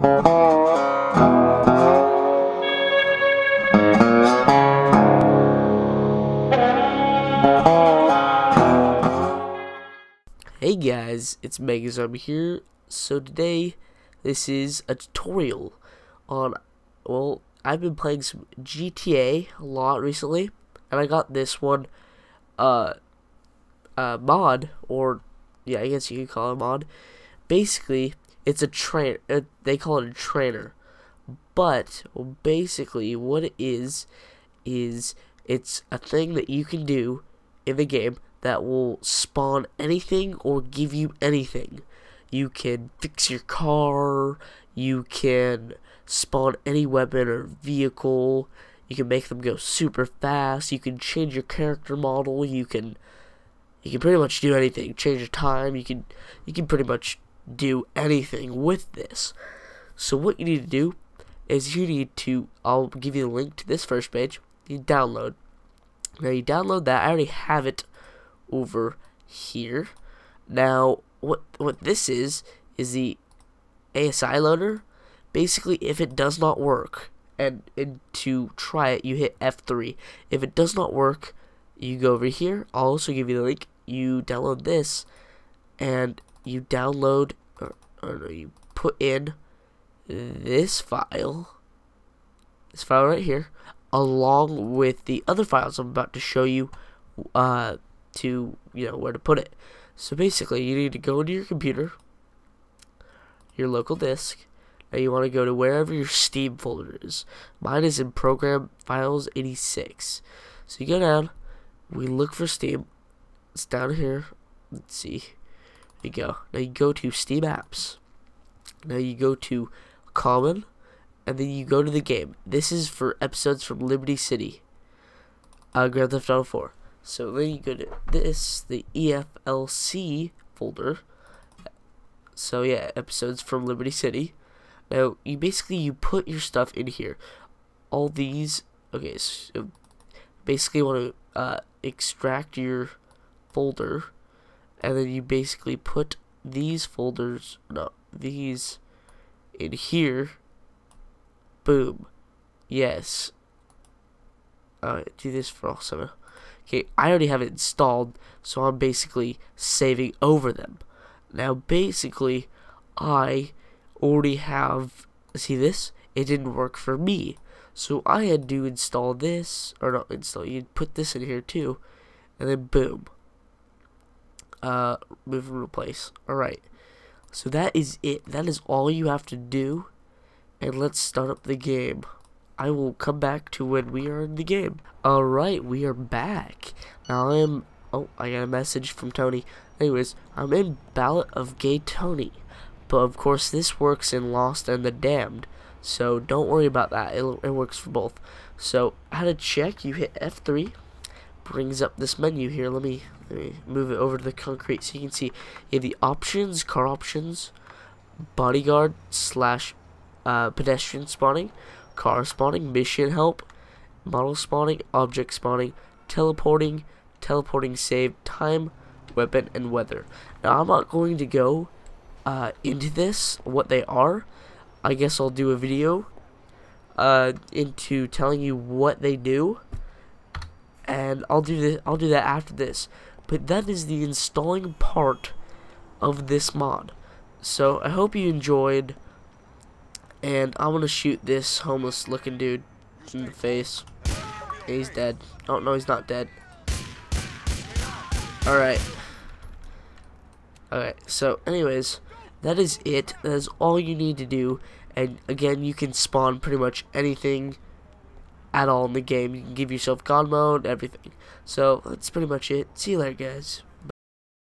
Hey guys, it's Megazom here. So today, this is a tutorial on, well, I've been playing some GTA a lot recently, and I got this one, uh, uh, mod, or, yeah, I guess you could call it mod. Basically, it's a train, uh, they call it a trainer, but, basically, what it is, is, it's a thing that you can do in the game that will spawn anything or give you anything. You can fix your car, you can spawn any weapon or vehicle, you can make them go super fast, you can change your character model, you can you can pretty much do anything. Change your time, you can you can pretty much do anything with this. So what you need to do is you need to I'll give you the link to this first page. You download. Now you download that. I already have it over here. Now, what what this is is the ASI loader. Basically, if it does not work, and, and to try it, you hit F3. If it does not work, you go over here. I'll also give you the link. You download this, and you download, or, or no, you put in this file, this file right here, along with the other files I'm about to show you. Uh, to, you know, where to put it. So basically, you need to go into your computer, your local disk, and you want to go to wherever your Steam folder is. Mine is in Program Files 86. So you go down, we look for Steam. It's down here. Let's see. You go. Now you go to Steam Apps. Now you go to Common, and then you go to the game. This is for episodes from Liberty City. Uh, Grand Theft Auto 4. So then you go to this, the EFLC folder. So yeah, episodes from Liberty City. Now you basically you put your stuff in here. All these, okay, so basically want to uh, extract your folder, and then you basically put these folders, no, these in here. Boom. Yes. Alright, do this for seven. Okay, I already have it installed, so I'm basically saving over them. Now, basically, I already have, see this? It didn't work for me. So I had to install this, or not install, you'd put this in here too, and then boom. Uh, move and replace. Alright. So that is it. That is all you have to do. And let's start up the game. I will come back to when we are in the game. Alright, we are back. Now I am... Oh, I got a message from Tony. Anyways, I'm in Ballad of Gay Tony. But of course, this works in Lost and the Damned. So don't worry about that. It, it works for both. So how to check? You hit F3. Brings up this menu here. Let me, let me move it over to the concrete so you can see. You have the options, car options, bodyguard slash uh, pedestrian spawning car spawning, mission help, model spawning, object spawning, teleporting, teleporting save, time, weapon, and weather. Now I'm not going to go uh, into this, what they are. I guess I'll do a video uh, into telling you what they do, and I'll do this. I'll do that after this. But that is the installing part of this mod. So I hope you enjoyed and I'm gonna shoot this homeless looking dude in the face. he's dead. Oh no, he's not dead. Alright. Alright, so anyways, that is it. That is all you need to do. And again, you can spawn pretty much anything at all in the game. You can give yourself God mode, everything. So that's pretty much it. See you later, guys.